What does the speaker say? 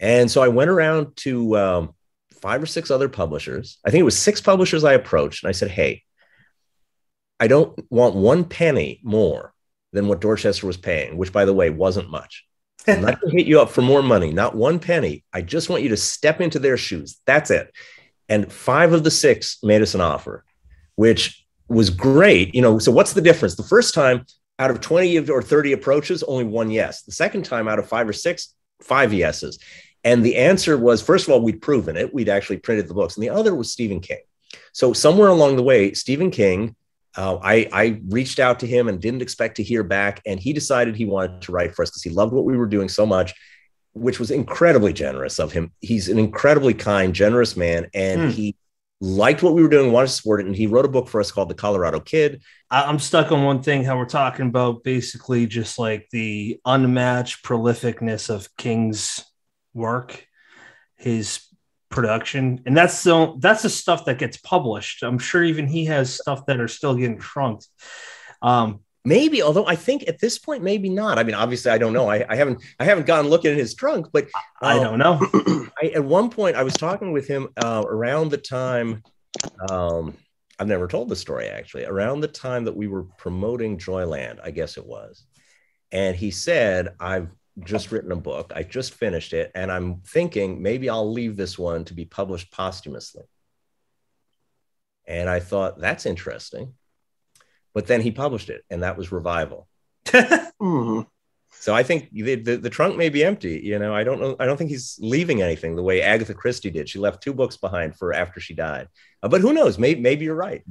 And so I went around to um, five or six other publishers. I think it was six publishers I approached, and I said, "Hey, I don't want one penny more than what Dorchester was paying, which, by the way, wasn't much. I'm not going to hit you up for more money, not one penny. I just want you to step into their shoes. That's it. And five of the six made us an offer, which was great. You know, so what's the difference? The first time out of 20 or 30 approaches, only one yes. The second time out of five or six, five yeses. And the answer was first of all, we'd proven it. We'd actually printed the books. And the other was Stephen King. So somewhere along the way, Stephen King uh, I, I reached out to him and didn't expect to hear back. And he decided he wanted to write for us because he loved what we were doing so much, which was incredibly generous of him. He's an incredibly kind, generous man. And mm. he liked what we were doing, wanted to support it. And he wrote a book for us called The Colorado Kid. I'm stuck on one thing how we're talking about basically just like the unmatched prolificness of King's work, his production, and that's the that's the stuff that gets published. I'm sure even he has stuff that are still getting trunked. Um, maybe, although I think at this point, maybe not. I mean, obviously, I don't know. I, I haven't I haven't gone looking at his trunk, but I don't know. I, at one point, I was talking with him uh, around the time. Um, I've never told the story actually. Around the time that we were promoting Joyland, I guess it was, and he said, "I've just written a book. I just finished it, and I'm thinking maybe I'll leave this one to be published posthumously. And I thought that's interesting. But then he published it, and that was Revival. mm-hmm. So I think the, the, the, trunk may be empty. You know, I don't know. I don't think he's leaving anything the way Agatha Christie did. She left two books behind for after she died. Uh, but who knows? Maybe, maybe you're right.